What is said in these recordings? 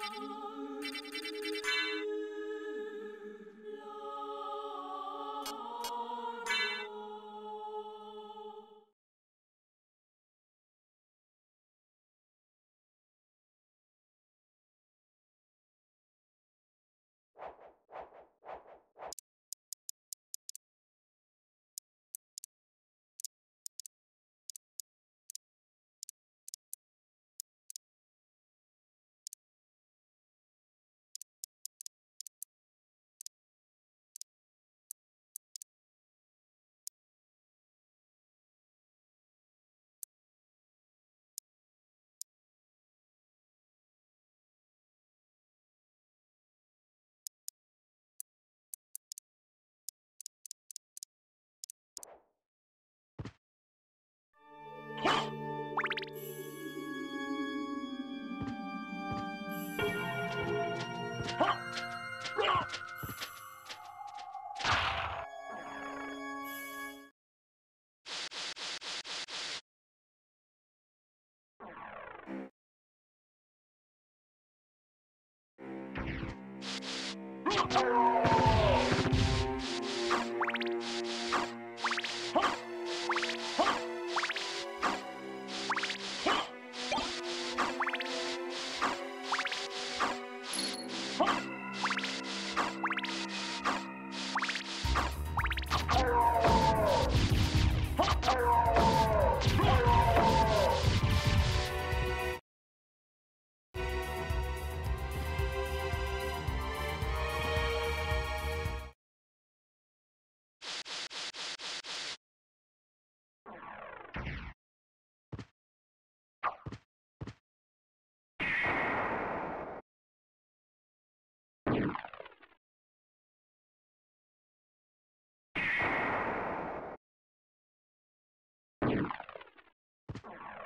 thank you you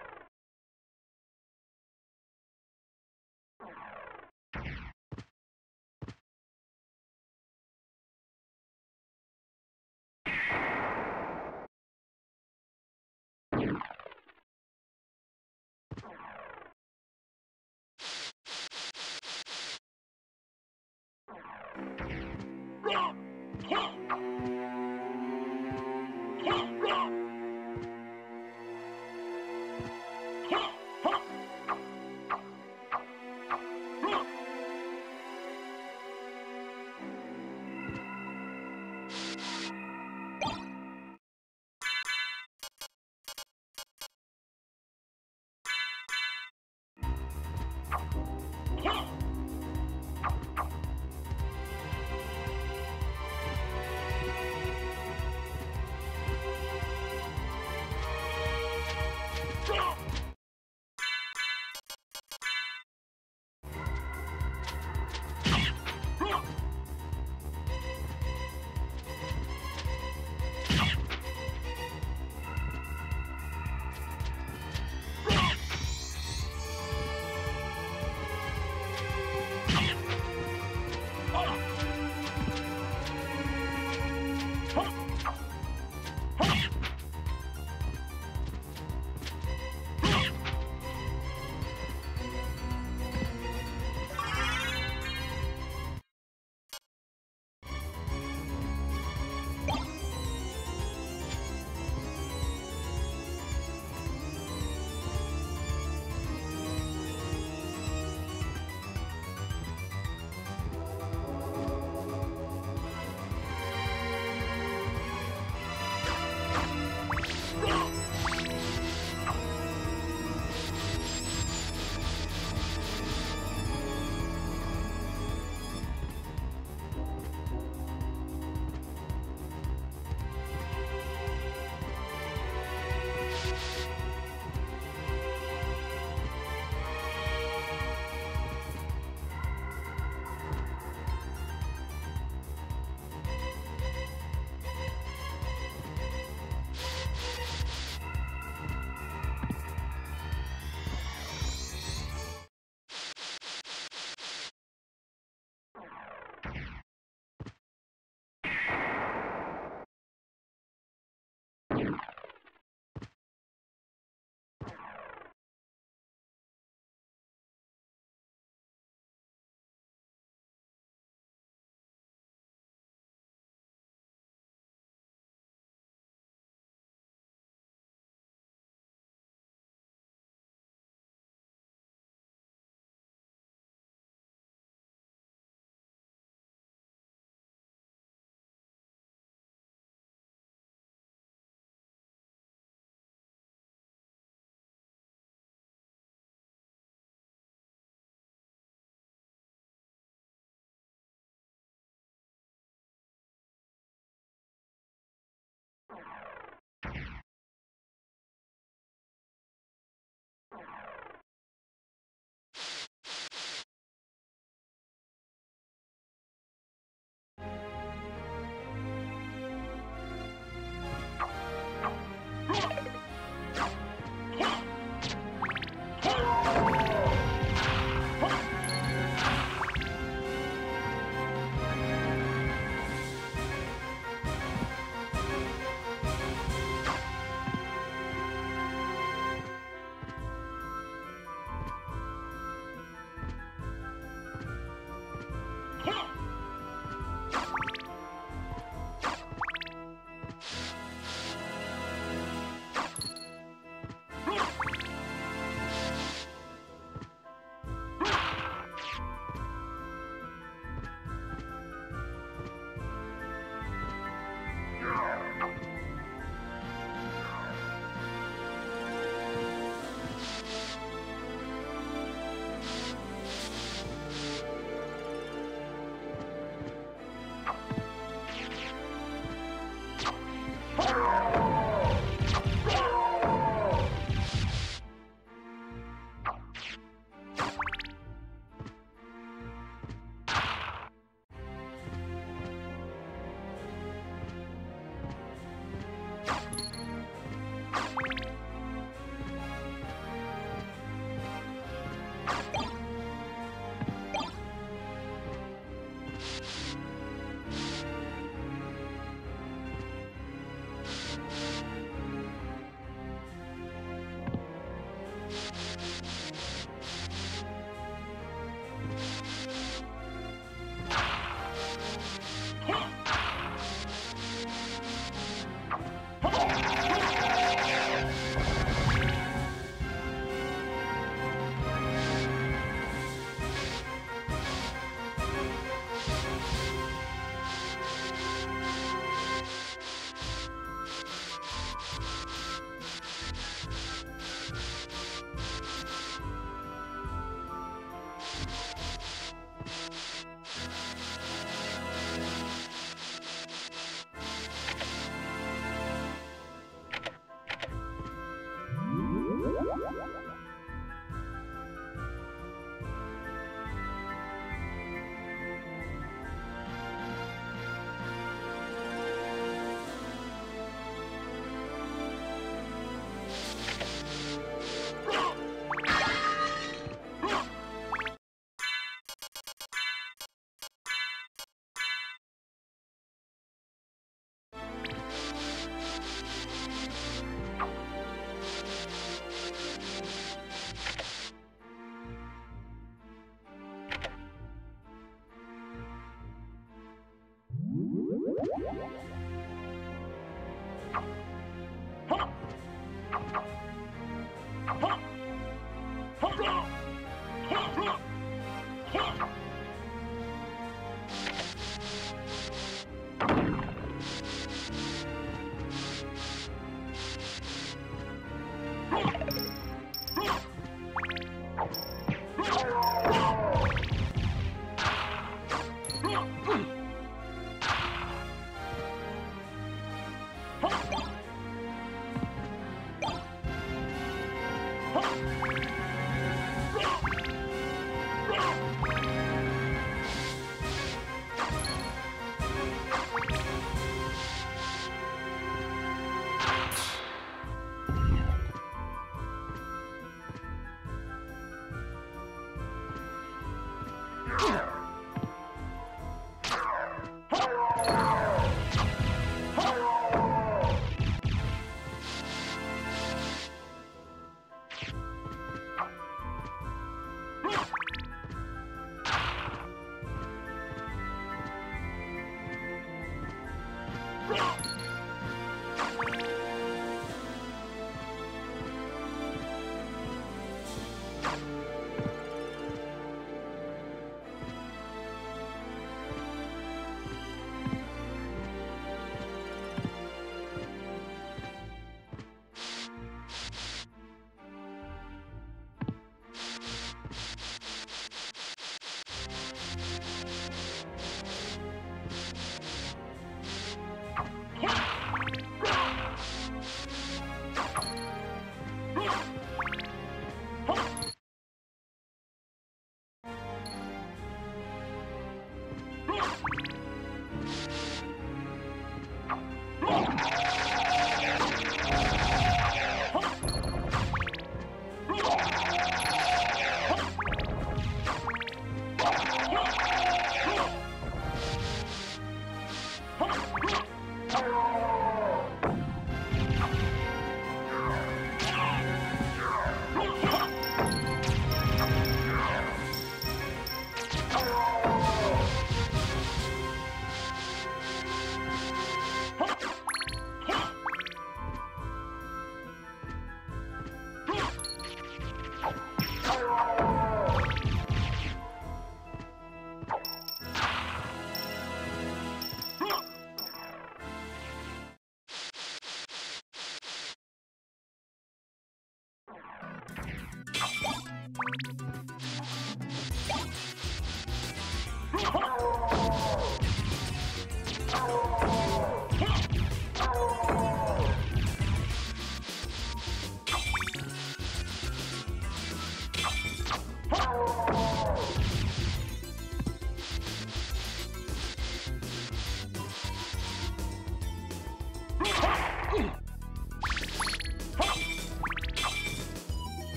Oh!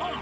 Oh!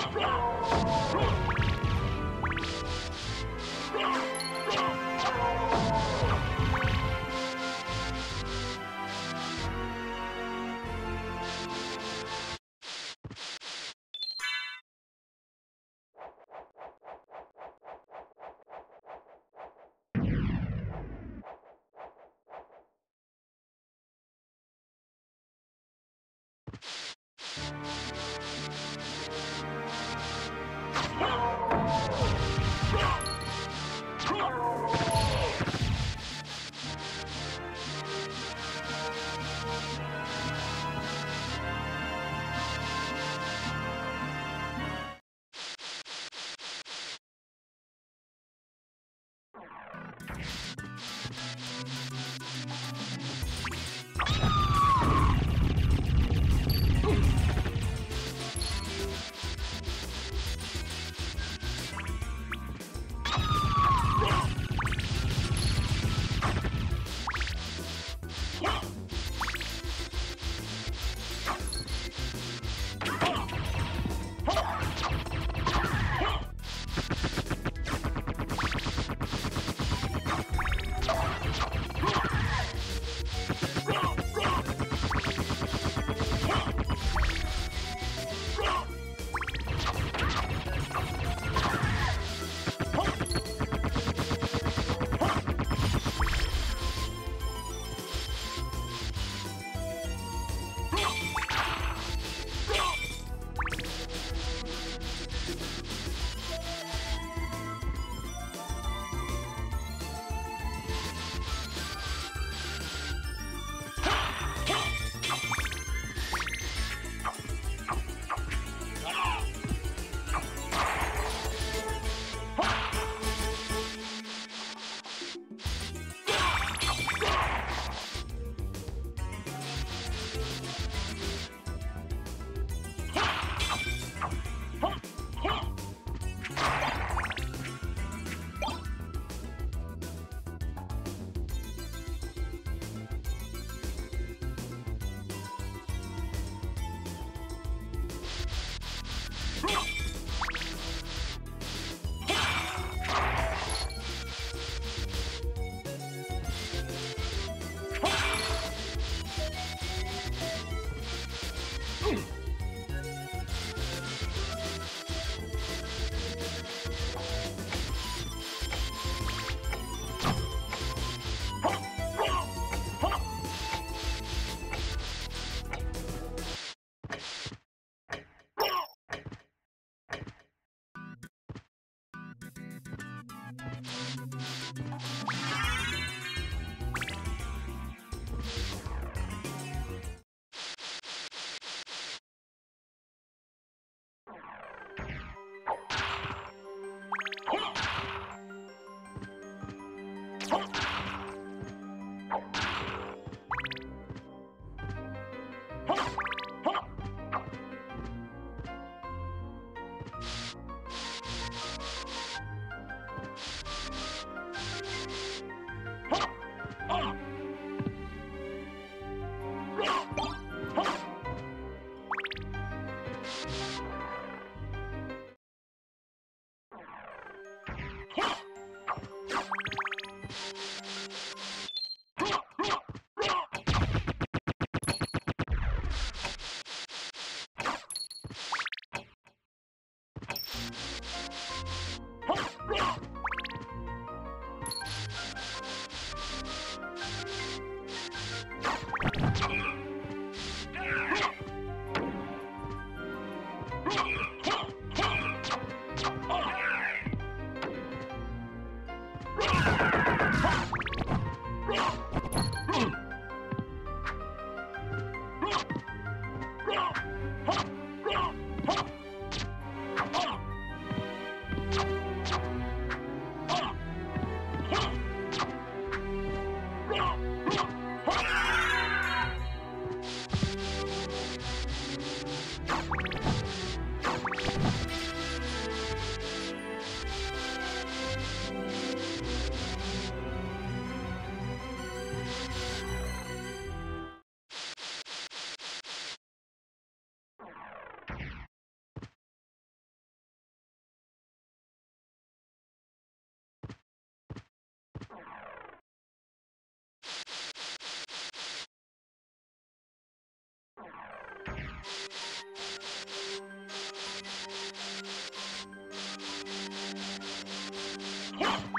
strong.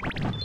you.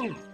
Oh!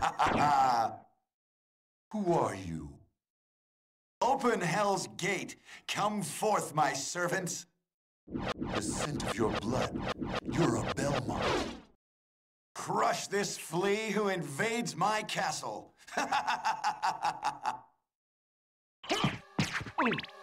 Who are you? Open hell's gate. Come forth, my servants. The scent of your blood. You're a Belmont. Crush this flea who invades my castle.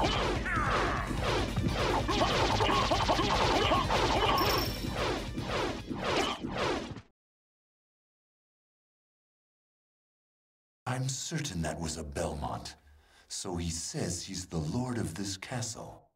I'm certain that was a Belmont. So he says he's the lord of this castle.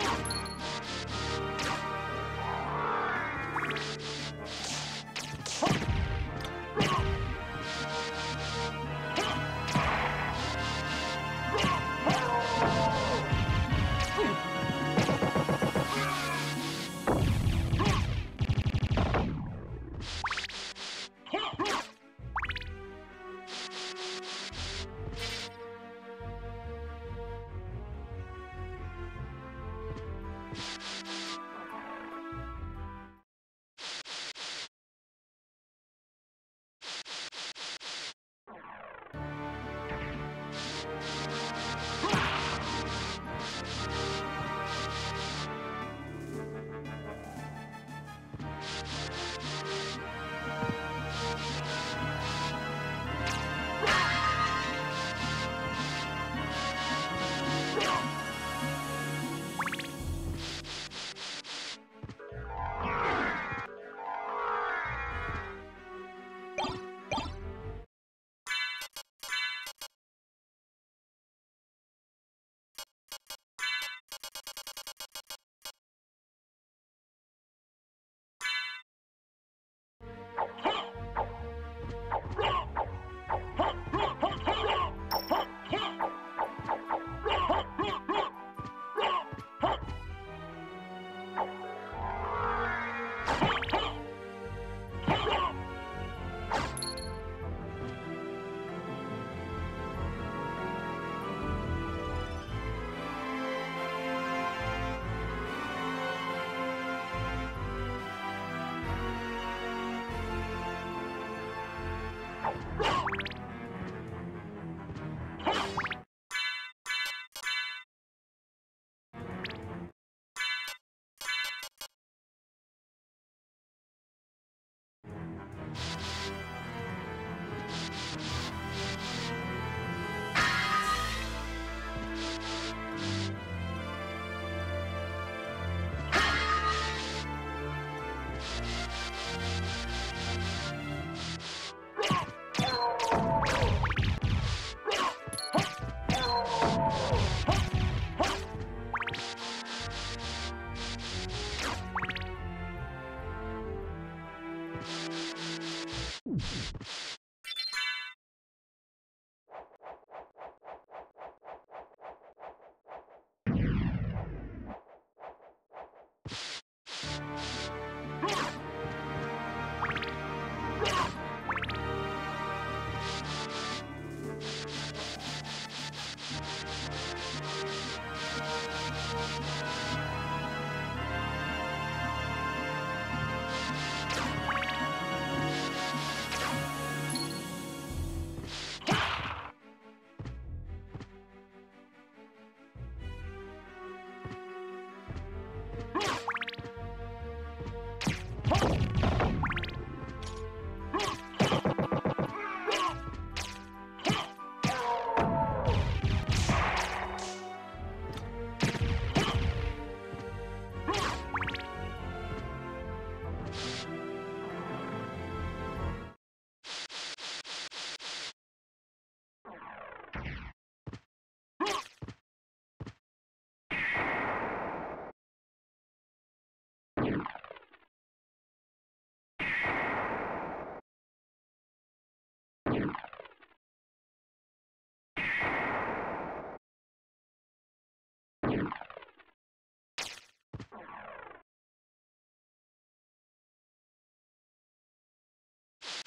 Ah!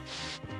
you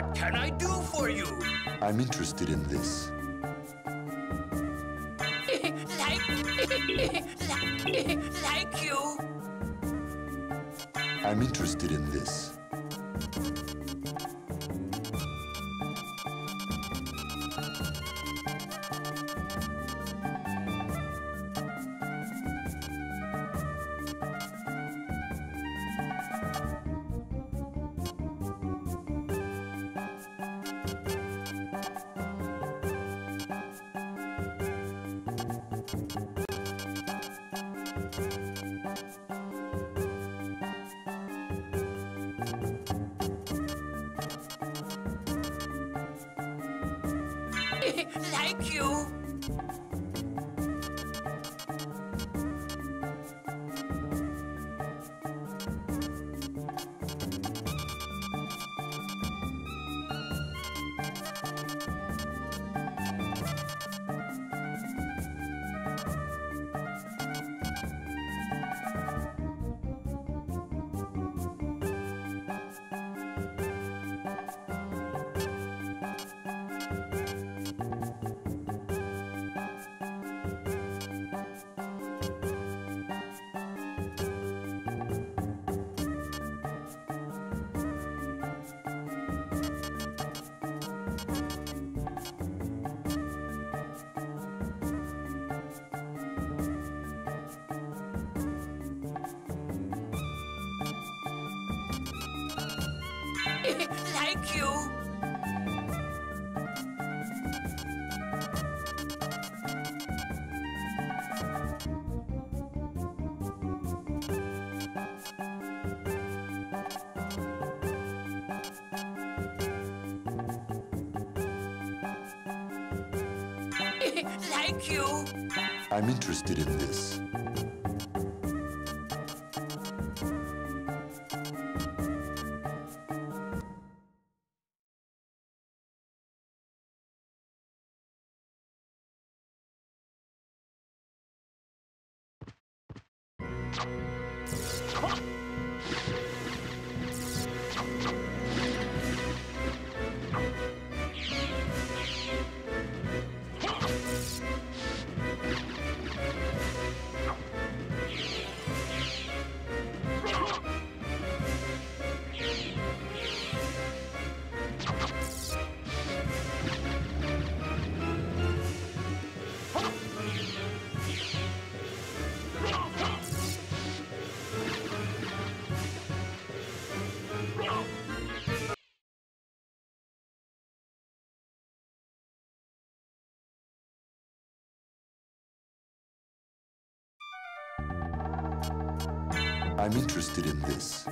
What can I do for you? I'm interested in this. like, like, like you. I'm interested in this. You. Like you. I'm interested in this. I'm interested in this.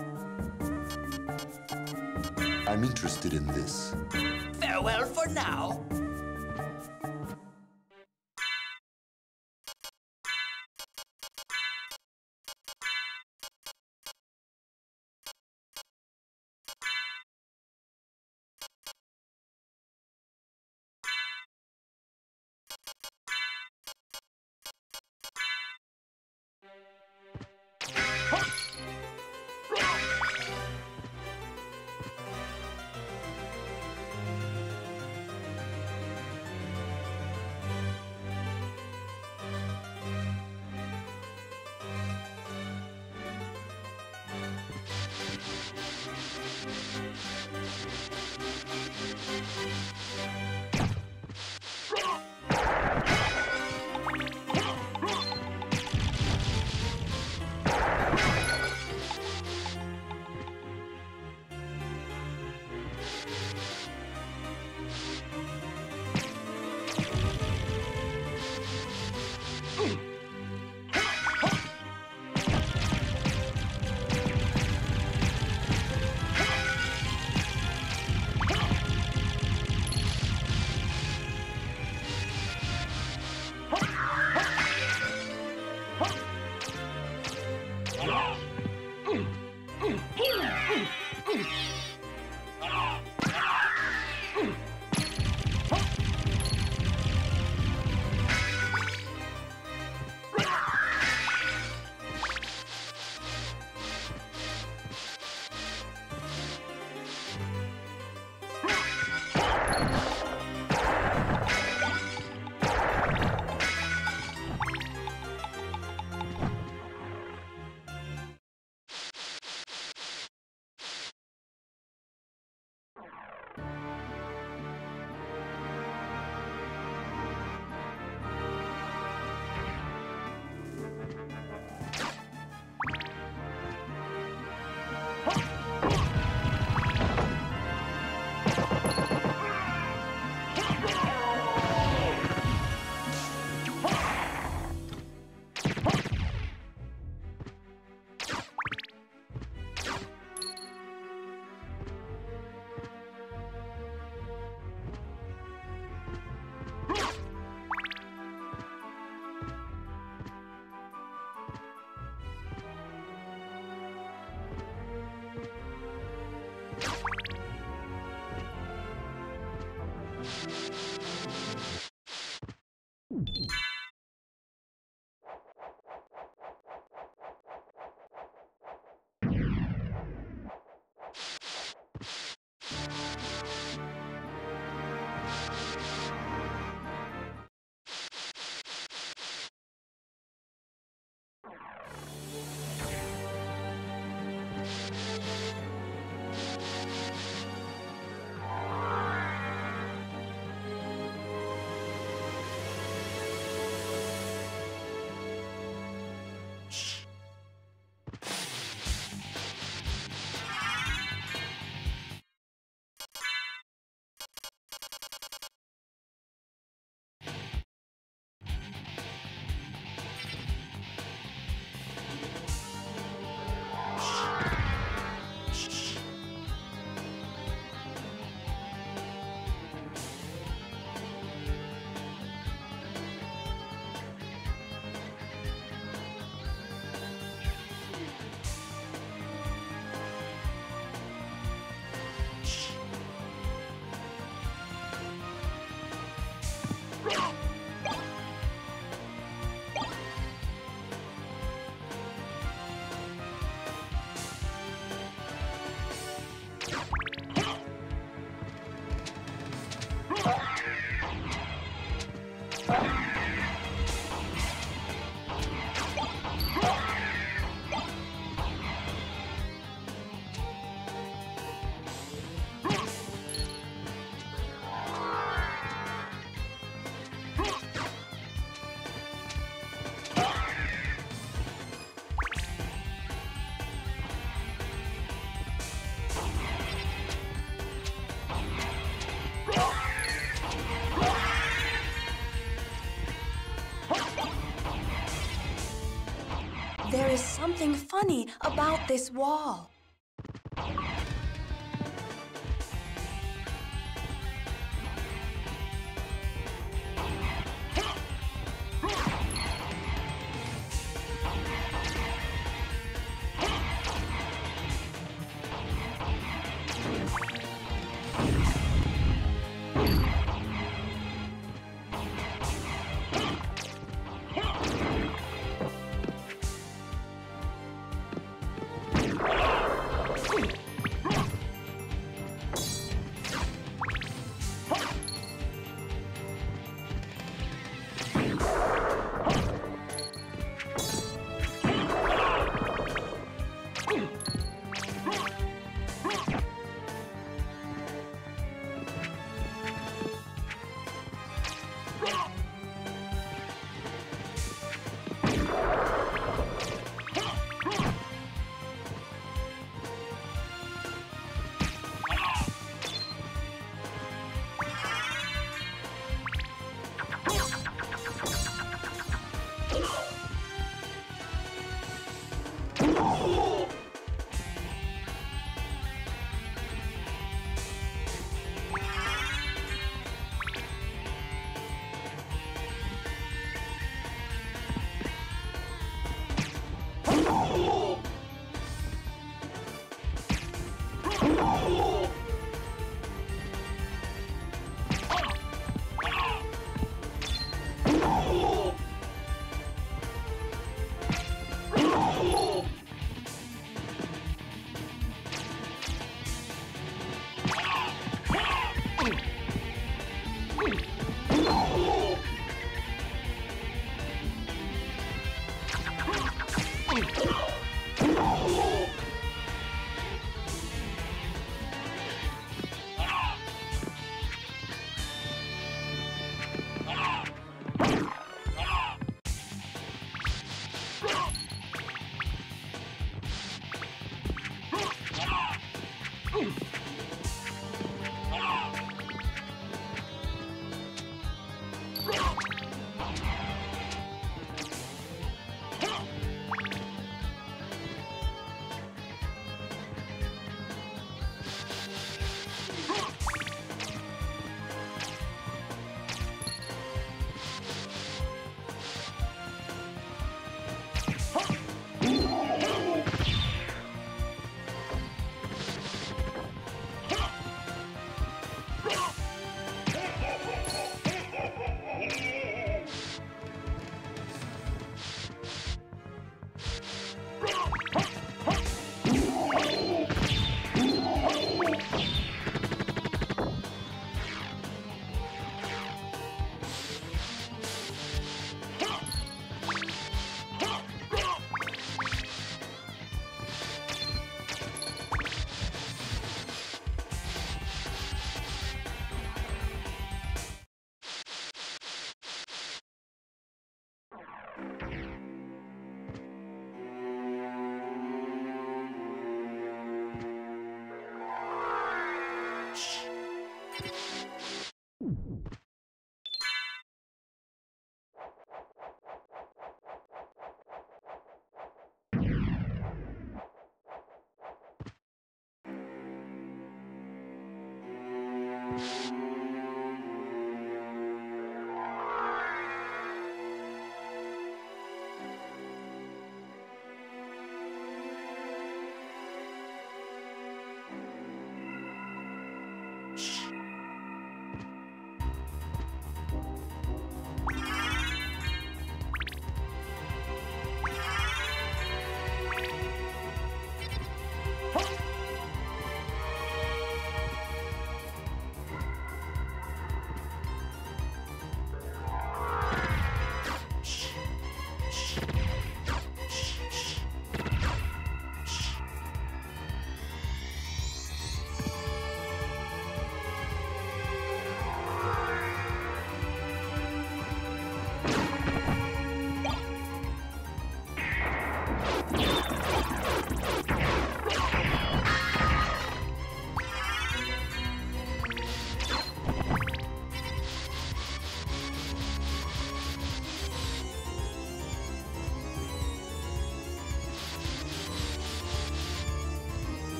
I'm interested in this. Farewell for now. Something funny about this wall.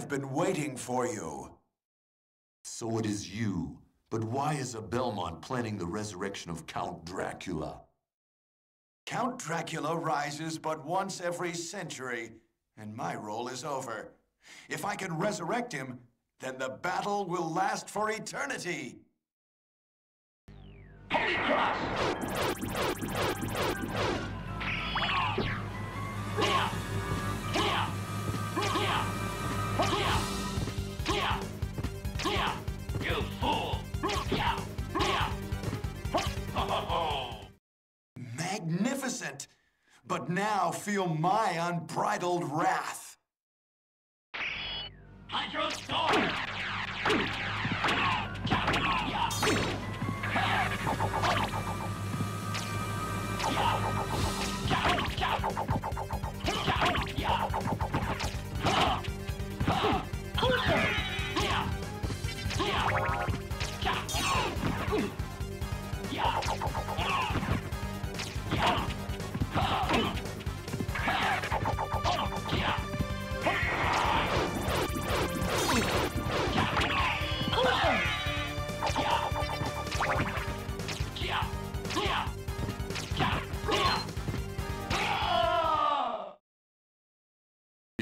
I've been waiting for you. So it is you. But why is a Belmont planning the resurrection of Count Dracula? Count Dracula rises but once every century, and my role is over. If I can resurrect him, then the battle will last for eternity. Holy Cross! Magnificent! But now feel my unbridled wrath. Hydro Storm!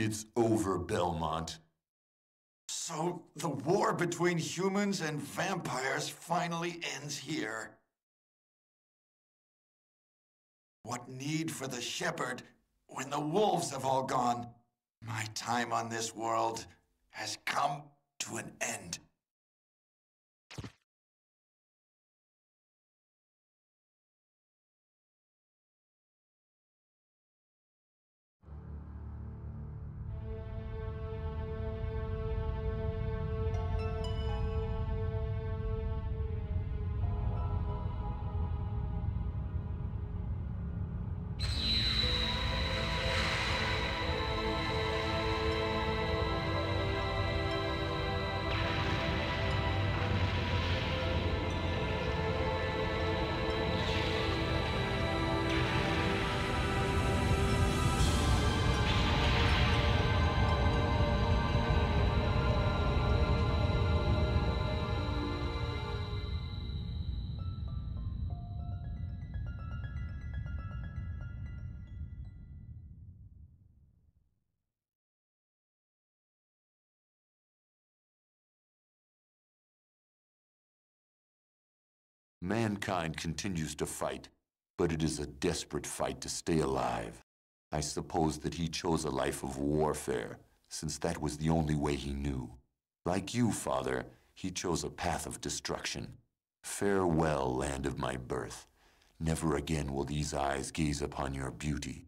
It's over, Belmont. So the war between humans and vampires finally ends here. What need for the shepherd when the wolves have all gone? My time on this world has come to an end. Mankind continues to fight, but it is a desperate fight to stay alive. I suppose that he chose a life of warfare, since that was the only way he knew. Like you, Father, he chose a path of destruction. Farewell, land of my birth. Never again will these eyes gaze upon your beauty.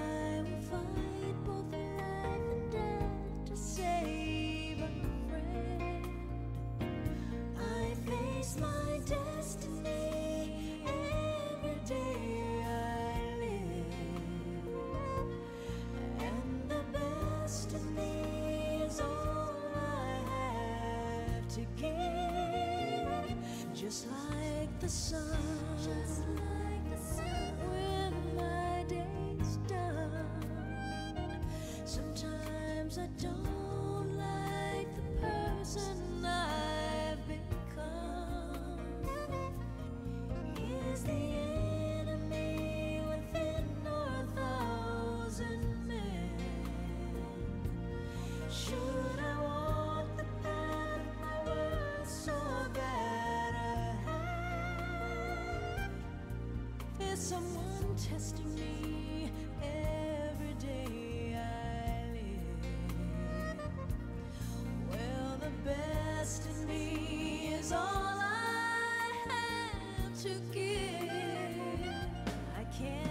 give. Just like the sun. Just like the sun. When my day's done. Sometimes I don't someone testing me every day I live. Well, the best in me is all I have to give. I can't.